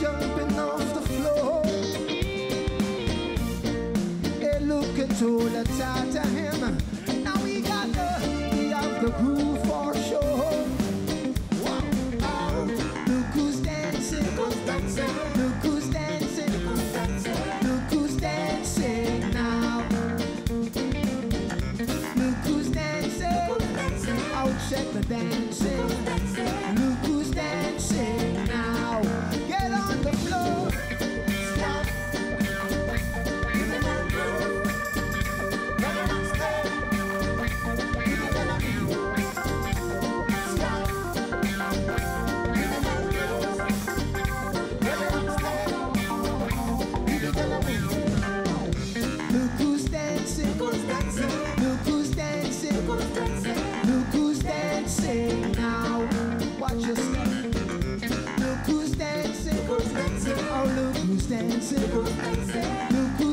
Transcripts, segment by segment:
jumping off the floor. Hey, look at all the to him. Now we got the, we have the groove for sure. Wow. Look who's dancing. Look who's dancing. Look who's dancing now. Look who's dancing. Oh, check the dancing. Look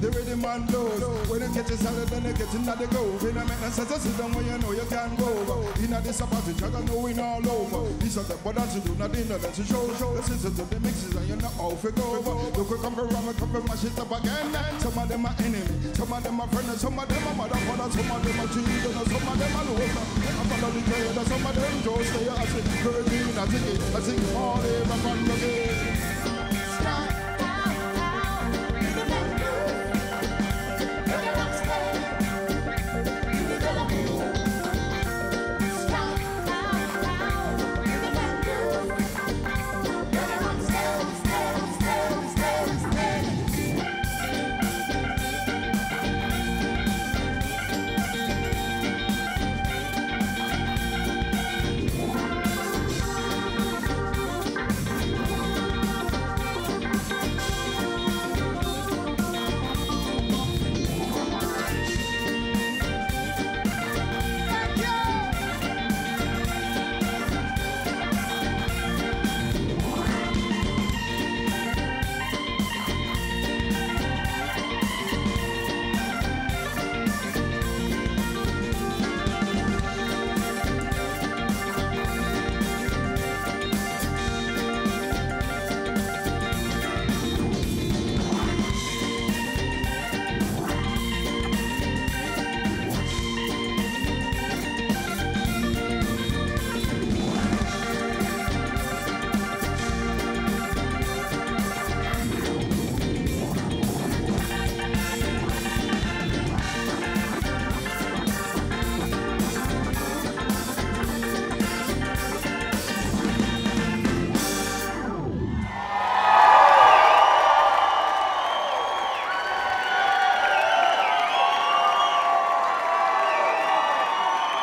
the rhythm man blows. When it catches out, then it gets the groove. In a no sense to sit down when you know you can go. In a this it, I got knowing all over. These are the but that you do nothing, no that's a show. Listen to the mixes and you know how it go. Look, we come from Rama, come from my shit up again. Some of them are enemy, some of them are friends, some of them are mother, father, some of them are children, some of them are local. I follow the trade, some of them just stay as it. Virgin, I think it, I think all over from the game.